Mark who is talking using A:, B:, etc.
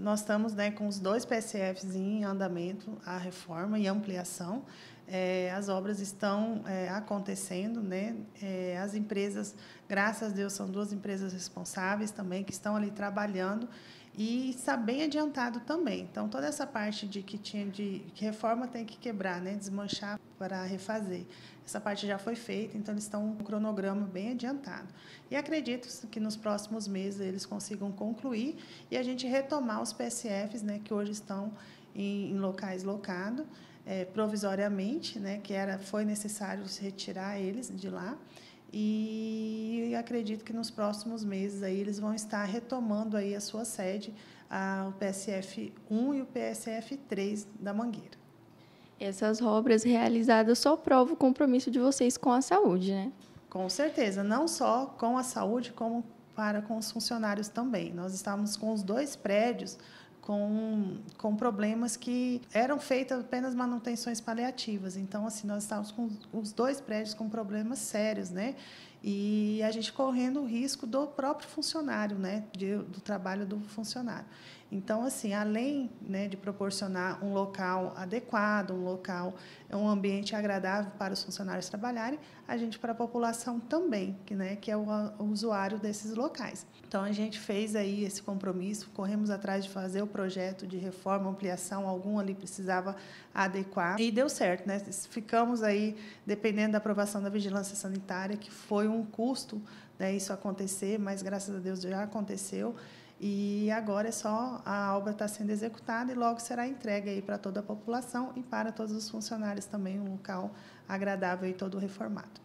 A: Nós estamos né, com os dois PSFs em andamento, a reforma e ampliação. É, as obras estão é, acontecendo, né? É, as empresas, graças a Deus, são duas empresas responsáveis também que estão ali trabalhando e está bem adiantado também. Então toda essa parte de que tinha de que reforma tem que quebrar, né? Desmanchar para refazer. Essa parte já foi feita, então eles estão com um cronograma bem adiantado. E acredito que nos próximos meses eles consigam concluir e a gente retomar os PSFs, né? Que hoje estão em, em locais locados é, provisoriamente, né, que era, foi necessário retirar eles de lá. E acredito que nos próximos meses aí eles vão estar retomando aí a sua sede, a, o PSF 1 e o PSF 3 da Mangueira.
B: Essas obras realizadas só provam o compromisso de vocês com a saúde, né?
A: Com certeza, não só com a saúde, como para com os funcionários também. Nós estávamos com os dois prédios com, com problemas que eram feitas apenas manutenções paliativas. Então, assim, nós estávamos com os dois prédios com problemas sérios, né? E a gente correndo o risco do próprio funcionário, né? De, do trabalho do funcionário. Então, assim, além né, de proporcionar um local adequado, um local, um ambiente agradável para os funcionários trabalharem, a gente para a população também, que, né, que é o, o usuário desses locais. Então, a gente fez aí esse compromisso, corremos atrás de fazer o projeto de reforma, ampliação, algum ali precisava adequar e deu certo, né? Ficamos aí dependendo da aprovação da vigilância sanitária, que foi um custo, né, isso acontecer, mas graças a Deus já aconteceu. E agora é só a obra está sendo executada e logo será entregue aí para toda a população e para todos os funcionários também um local agradável e todo reformado.